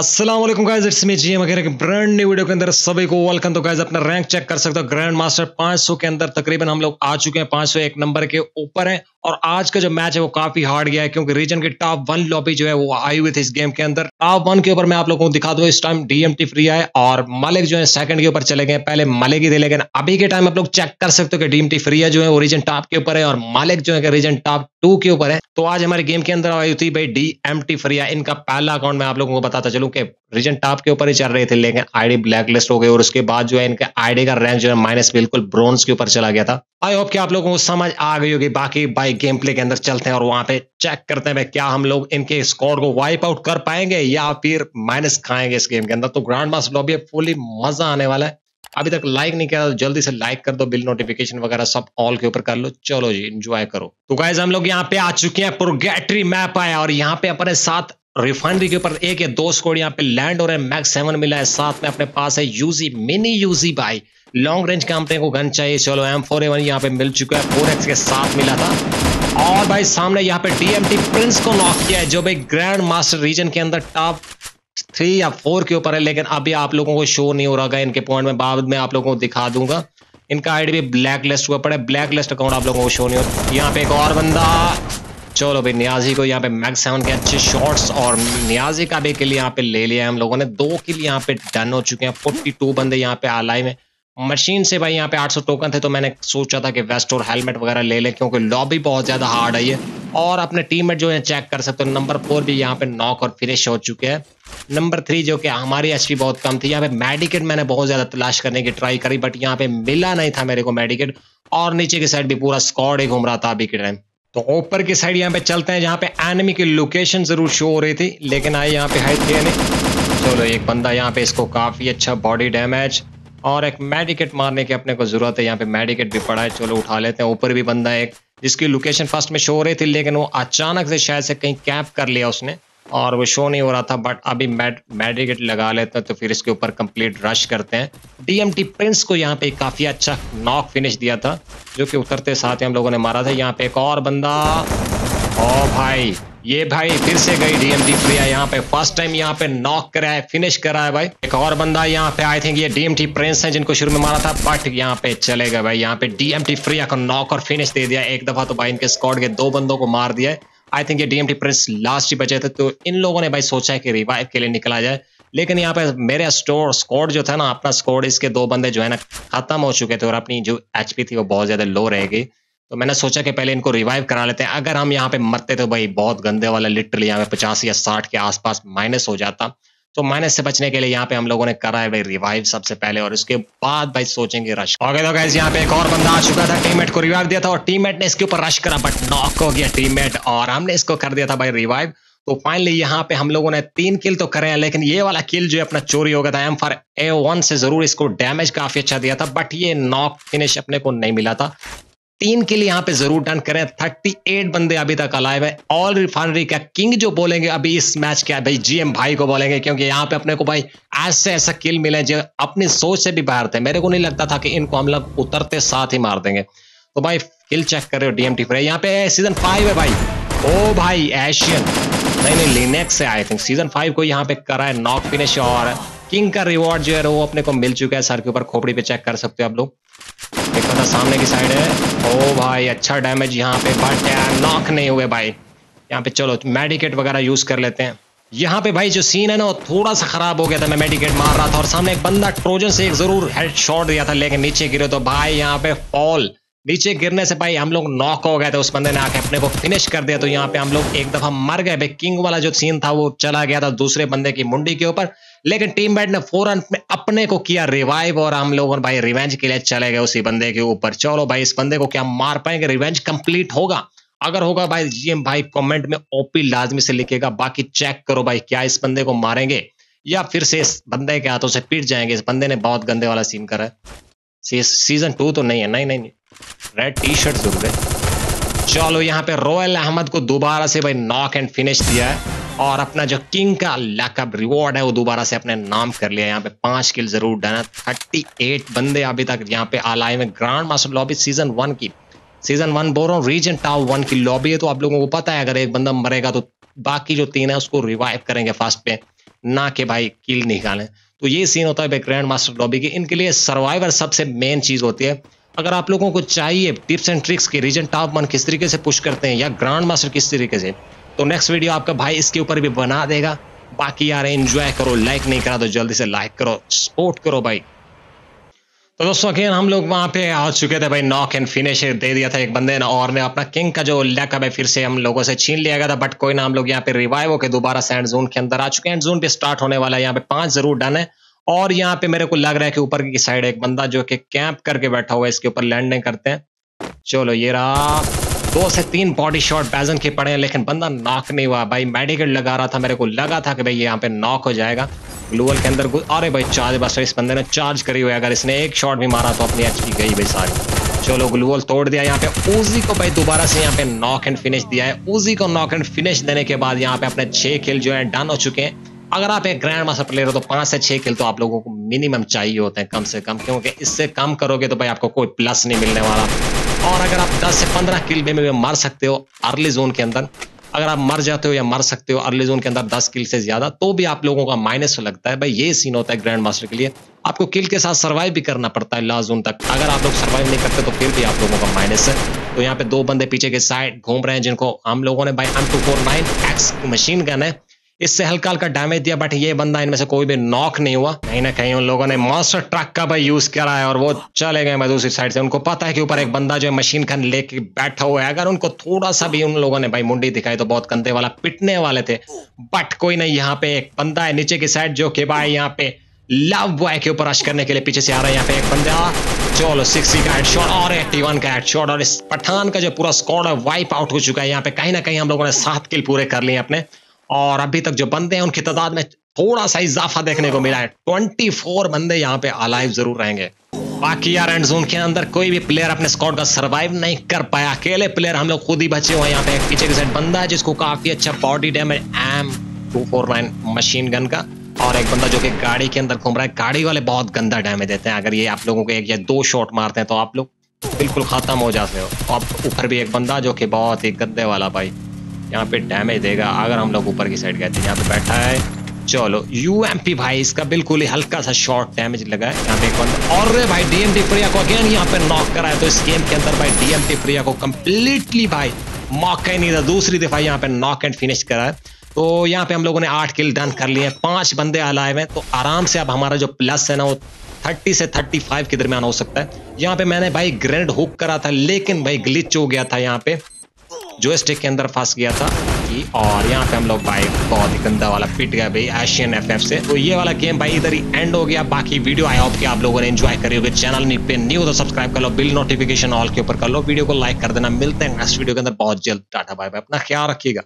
Aslam guys it's me जी वगैरह के ब्रांड न्यू वीडियो के अंदर सभी को वेलकम तो गाइस अपना रैंक चेक कर सकते हो. ग्रैंड मास्टर 500 के अंदर तकरीबन हम लोग आ चुके हैं 501 नंबर के ऊपर है. और आज का जो मैच है वो काफ़ी हार्ड गया है क्योंकि रीजन की टॉप वन लॉबी जो है वो आई हुई थी इस गेम के अंदर. टॉप वन के ऊपर मैं आप लोगों को दिखा दूँ, इस टाइम डीएमटी फ्री है और मलिक जो है सेकंड के ऊपर चले गए. पहले मलिक ही थे, लेकिन अभी के टाइम आप लोग चेक कर सकते हो कि डीएमटी फ्री है जो है वो रीजन टॉप के ऊपर है और मालिक जो है रीजन टॉप टू के ऊपर है. तो आज हमारे गेम के अंदर आई हुई थी भाई डी एम टी फ्री इनका पहला अकाउंट मैं आप लोगों को बताता चलूँ. कि रीजन टॉप के ऊपर ही चल रहे थे, लेकिन आईडी ब्लैक लिस्ट हो गई और उसके बाद जो है इनके आईडी का रैंक जो है माइनस बिल्कुल ब्रोन्स के ऊपर चला गया था। आई होप कि आप लोगों को समझ आ गई होगी, बाकी बाई गेम प्ले के अंदर चलते हैं और वहाँ पे चेक करते हैं क्या हम लोग इनके स्कोर को वाइप आउट कर पाएँगे या फिर माइनस खाएँगे इस गेम के अंदर। तो ग्रांड मास्टर लॉबी फुली मज़ा आने वाला है। अभी तक लाइक नहीं किया तो जल्दी से लाइक कर दो, बिल नोटिफिकेशन वगैरह सब ऑल के ऊपर कर लो। चलो जी इंजॉय करो। तो गाइज़ हम लोग यहाँ पे आ चुके हैं पुरगेटरी मैप आया और यहाँ पे अपने साथ रिफाइनरी के ऊपर एक या दो स्कोर यहाँ पे लैंड हो रहे हैं मैक्स सेवन मिला है, साथ में अपने पास है Uzi mini Uzi by long range का को गन चाहिए, चलो एम फोर एवन यहाँ पे मिल चुका है फोर एक्स के साथ मिला था। और भाई सामने यहाँ पे डीएमटी प्रिंस को नॉक किया है, जो भाई ग्रैंड मास्टर रीजन के अंदर टॉप थ्री या फोर के ऊपर है, लेकिन अभी आप लोगों को शो नहीं हो रहा है इनके पॉइंट में बाद में आप लोगों को दिखा दूँगा। इनका आईडी भी ब्लैक लिस्ट हुआ पड़ा है ब्लैक लिस्ट अकाउंट आप लोगों को शो नहीं हो यहाँ पे एक और बंदा चलो भाई न्याजी को यहाँ पे मैक्स सेवन के अच्छे शॉट्स और न्याजी का भी किल यहाँ पे ले लिया है हम लोगों ने। दो किल यहाँ पे डन हो चुके हैं। फोर्टी टू बंदे यहाँ पे आलाई में। मशीन से भाई यहाँ पे 800 टोकन थे तो मैंने सोचा था कि वेस्ट और हेलमेट वगैरह ले लें क्योंकि लॉबी बहुत ज़्यादा हार्ड है ये। और अपने टीममेट जो है चेक कर सकते हो। नंबर फोर भी यहाँ पे नॉक और फिनिश हो चुके हैं। नंबर थ्री जो कि हमारी एच बहुत कम थी। यहाँ पे मेडिकेट मैंने बहुत ज़्यादा तलाश करने की ट्राई करी बट यहाँ पे मिला नहीं था मेरे को मेडिकेट और नीचे की साइड भी पूरा स्कॉड ही घूम रहा था अभी के टाइम तो ऊपर की साइड यहाँ पे चलते हैं, जहाँ पे एनिमी की लोकेशन ज़रूर शो हो रही थी, लेकिन आए यहाँ पे हाइट किया नहीं। चलो, एक बंदा यहाँ पे इसको काफ़ी अच्छा बॉडी डैमेज और एक मेडिकेट मारने की अपने को ज़रूरत है, यहाँ पे मेडिकेट भी पड़ा है, चलो उठा लेते हैं। ऊपर भी बंदा एक, जिसकी लोकेशन फ़र्स्ट में शो हो रही थी, लेकिन वो अचानक से शायद से कहीं कैप कर लिया उसने। और वो शो नहीं हो रहा था बट अभी मेड मेडिकेट लगा लेते हैं तो फिर इसके ऊपर कंप्लीट रश करते हैं। डीएमटी प्रिंस को यहाँ पे काफ़ी अच्छा नॉक फिनिश दिया था, जो कि उतरते साथ ही हम लोगों ने मारा था। यहाँ पे एक और बंदा ओ भाई, ये भाई फिर से गई डीएमटी प्रिया यहाँ पे। फ़र्स्ट टाइम यहाँ पे नॉक करा है फिनिश करा है भाई। एक और बंदा यहाँ पे आई थिंक ये डीएमटी प्रिंस है, जिनको शुरू में मारा था बट यहाँ पे चलेगा भाई। यहाँ पे डीएमटी प्रिया को नॉक और फिनिश दे दिया। एक दफ़ा तो भाई इनके स्कॉड के दो बंदों को मार दिया आई थिंक ये डीएमटी प्रिंस लास्ट ही बचे थे तो इन लोगों ने भाई सोचा कि रिवाइव के लिए निकला जाए। लेकिन यहाँ पे मेरे स्टोर स्कोर जो था ना, अपना स्कोर इसके दो बंदे जो है ना, खत्म हो चुके थे और अपनी जो एचपी थी वो बहुत ज़्यादा लो रहेगी तो मैंने सोचा कि पहले इनको रिवाइव करा लेते हैं। अगर हम यहाँ पे मरते तो भाई बहुत गंदे वाला लिटरली यहाँ पे पचास या साठ के आसपास माइनस हो जाता। तो माइनस से बचने के लिए यहाँ पे हम लोगों ने करा है भाई रिवाइव सबसे पहले और उसके बाद भाई सोचेंगे रश ओके तो गैस यहाँ पे एक और बंदा आ चुका था टीममेट को रिवाइव दिया था और टीममेट ने इसके ऊपर रश करा बट नॉक हो गया टीममेट और हमने इसको कर दिया था भाई रिवाइव तो फाइनली यहाँ पे हम लोगों ने तीन किल तो करे हैं, लेकिन ये वाला किल जो है अपना चोरी हो गया था एम फॉर ए वन से ज़रूर इसको डैमेज काफ़ी अच्छा दिया था बट ये नॉक फिनिश अपने को नहीं मिला था। तीन के लिए यहाँ पे ज़रूर डन करें। थर्टी एट बंदे अभी तक अलाइव है। ऑल रिफाइनरी का किंग जो बोलेंगे, अभी इस मैच के भाई जीएम भाई को बोलेंगे, क्योंकि यहाँ पे अपने को भाई ऐसे ऐसा किल मिले जो अपनी सोच से भी बाहर थे। मेरे को नहीं लगता था कि इनको हम लोग उतरते साथ ही मार देंगे। तो भाई किल चेक कर रहे हो डीएमटी फ्री यहाँ पे सीज़न फाइव है भाई। ओ भाई एशियन नहीं नहीं लिनेक्स से आई थिंक सीज़न फाइव को यहाँ पे करा है नॉक फिनिश और किंग का रिवॉर्ड जो है, वो अपने को मिल चुका है। सर के ऊपर खोपड़ी पे चेक कर सकते हो आप लोग। एक बंदा सामने की साइड है। ओ भाई अच्छा डैमेज यहाँ पे बट नॉक नहीं हुए भाई। यहाँ पे चलो मेडिकेट वगैरह यूज़ कर लेते हैं। यहाँ पे भाई, जो सीन है ना, वो थोड़ा सा खराब हो गया था, मैं मेडिकेट मार रहा था, और सामने एक बंदा ट्रोजन से एक ज़रूर हेड शॉट दिया था, लेकिन नीचे गिरे तो भाई, यहाँ पे फॉल नीचे गिरने से भाई, हम लोग नॉक हो गए थे, उस बंदे ने आके अपने को फिनिश कर दिया तो यहाँ पे हम लोग एक दफ़ा मर गए। भाई किंग वाला जो सीन था, वो चला गया था दूसरे बंदे की मुंडी के ऊपर। लेकिन टीम बैट ने फ़ौरन में अपने को किया रिवाइव और हम लोग भाई रिवेंज के लिए चले गए उसी बंदे के ऊपर। चलो भाई, इस बंदे को क्या मार पाएँगे? रिवेंज कंप्लीट होगा। अगर होगा भाई जीएम भाई कमेंट में ओपी लाजमी से लिखेगा, बाकी चेक करो भाई, क्या इस बंदे को मारेंगे? या फिर से इस बंदे के हाथों से पीट जाएँगे। इस बंदे ने बहुत गंदे वाला सीन करा है। सीज़न टू तो नहीं है। नहीं नहीं रेड टी शर्ट ज़रूर है। चलो यहाँ पे रॉयल अहमद को दोबारा से भाई नॉक एंड फिनिश दिया है। और अपना जो किंग का लैकअप रिवॉर्ड है, वो दोबारा से अपने नाम कर लिया। यहाँ पे पाँच किल ज़रूर डन थर्टी एट बंदे अभी तक यहाँ पे आलाए में grand master lobby season one की। सीज़न वन बोल रहा हूँ रीजन टाउ वन की लॉबी है। तो आप लोगों को पता है, अगर एक बंदा मरेगा तो बाकी जो तीन है, उसको रिवाइव करेंगे फास्ट पे। ना के भाई किल निकालें। तो ये सीन होता है ग्रैंड मास्टर लॉबी के। इनके लिए सर्वाइवर सबसे मेन चीज़ होती है। अगर आप लोगों को चाहिए टिप्स एंड ट्रिक्स के रीजन टॉप वन किस तरीके से पुश करते हैं या ग्रांड मास्टर किस तरीके से तो नेक्स्ट वीडियो आपका भाई इसके ऊपर भी बना देगा। बाकी यार एंजॉय करो लाइक नहीं करा तो जल्दी से लाइक करो सपोर्ट करो भाई। तो दोस्तों अगेन हम लोग वहाँ पे आ चुके थे भाई नॉक एंड फिनिश दे दिया था एक बंदे ने और ने अपना किंग का जो लैक है फिर से हम लोगों से छीन लिया गया था। बट कोई ना, हम लोग यहाँ पे रिवाइव होकर दोबारा सैंड जोन के अंदर आ चुके हैं। जोन पे स्टार्ट होने वाला है। यहाँ पे पाँच ज़रूर डन है। और यहाँ पे मेरे को लग रहा है कि ऊपर की साइड एक बंदा जो कि कैंप करके बैठा हुआ है, इसके ऊपर लैंडिंग करते हैं। चलो, ये रहा। दो से तीन बॉडी शॉट बैजन के पड़े हैं, लेकिन बंदा नॉक नहीं हुआ। भाई मेडिकेट लगा रहा था मेरे को, लगा था कि भाई यहाँ पे नॉक हो जाएगा। ग्लूवल के अंदर अरे भाई चार्ज बस इस बंदे ने चार्ज करी हुई अगर इसने एक शॉट भी मारा तो अपनी एचपी गई भाई सारी। चलो ग्लूअल तोड़ दिया यहाँ पे। ऊजी को भाई दोबारा से यहाँ पे नॉक एंड फिनिश दिया है। ऊजी को नॉक एंड फिनिश देने के बाद यहाँ पे अपने छह खेल जो है डन हो चुके हैं। अगर आप एक ग्रैंड मास्टर प्लेयर हो तो पाँच से छह किल तो आप लोगों को मिनिमम चाहिए होते हैं, कम से कम। क्योंकि इससे कम करोगे तो भाई आपको कोई प्लस नहीं मिलने वाला। और अगर आप 10 से 15 किल में, में मर सकते हो अर्ली जोन के अंदर अगर आप मर जाते हो या मर सकते हो अर्ली जोन के अंदर 10 किल से ज़्यादा तो भी आप लोगों का माइनस लगता है। भाई ये सीन होता है ग्रैंड मास्टर के लिए। आपको किल के साथ सर्वाइव भी करना पड़ता है लास्ट जोन तक। अगर आप लोग सर्वाइव नहीं करते तो फिर भी आप लोगों का माइनस है। तो यहाँ पे दो बंदे पीछे के साइड घूम रहे हैं जिनको हम लोगों ने भाई M two four nine X machine gun है। इससे हल्का हल्का डैमेज दिया बट ये बंदा इनमें से कोई भी नॉक नहीं हुआ। कहीं ना कहीं उन लोगों ने मॉन्स्टर ट्रक का भाई यूज़ करा है और वो चले गए दूसरी साइड से। उनको पता है कि ऊपर एक बंदा जो है मशीन गन लेके बैठा हुआ है। अगर उनको थोड़ा सा भी उन लोगों ने भाई मुंडी दिखाई तो बहुत कंधे वाला पिटने वाले थे। बट कोई नहीं, यहाँ पे एक बंदा है नीचे की साइड जो कि भाई यहाँ पे लव बॉय के ऊपर रश करने के लिए पीछे से आ रहा है। यहाँ पे एक बंदा, चलो सिक्सटी का हेडशॉट और एट्टी वन का हेडशॉट और इस पठान का जो पूरा स्कॉड है वाइप आउट हो चुका है। यहाँ पे कहीं ना कहीं हम लोगों ने सात किल पूरे कर लिए अपने। और अभी तक जो बंदे हैं, उनकी तादाद में थोड़ा सा इजाफा देखने को मिला है। ट्वेंटी फोर बंदे यहाँ पे अलाइव ज़रूर रहेंगे। बाकी यार एंड जोन के अंदर कोई भी प्लेयर अपने स्कॉट का सरवाइव नहीं कर पाया। अकेले प्लेयर हम लोग खुद ही बचे हुए यहाँ पे। पीछे की साइड बंदा है जिसको काफ़ी अच्छा body damage M two four nine machine gun का। और एक बंदा जो कि गाड़ी के अंदर घूम रहा है, गाड़ी वाले बहुत गंदा डैमेज देते हैं। अगर ये आप लोगों को एक या दो शॉट मारते हैं तो आप लोग बिल्कुल खत्म हो जाते हो। और ऊपर भी एक बंदा जो कि बहुत ही गंदे वाला भाई। यहाँ पे डैमेज देगा। अगर हम लोग ऊपर की साइड गए थे यहाँ पे बैठा है। चलो यूएमपी भाई, इसका बिल्कुल ही हल्का सा शॉर्ट डैमेज लगा है। यहाँ पे और भाई डीएमटी प्रिया को अगेन यहाँ पे नॉक करा है तो इस गेम के अंदर भाई डीएमटी प्रिया को कंप्लीटली भाई मौका ही नहीं था। दूसरी दफ़ा यहाँ पे नॉक एंड फिनिश करा है। तो यहाँ पे हम लोगों ने आठ किल डन कर लिए पाँच बंदे अलाए हैं। तो आराम से अब हमारा जो प्लस है ना, वो थर्टी से थर्टी फाइव के दरमियान हो सकता है। यहाँ पे मैंने भाई ग्रेनेड हुक करा था, लेकिन भाई ग्लिच हो गया था यहाँ पे। जो स्टिक के अंदर फंस गया था और यहाँ पे हम लोग भाई बहुत ही गंदा वाला पिट गया भाई एशियन एफ़ से। तो ये वाला गेम भाई इधर ही एंड हो गया। बाकी वीडियो आई होप कि आप लोगों ने एंजॉय करी होगी। चैनल पे न्यू तो सब्सक्राइब कर लो बिल नोटिफिकेशन ऑल के ऊपर कर लो। वीडियो को लाइक कर देना। मिलते हैं नेक्स्ट वीडियो के अंदर। बहुत जल्द, टाटा बाय अपना ख्याल रखिएगा।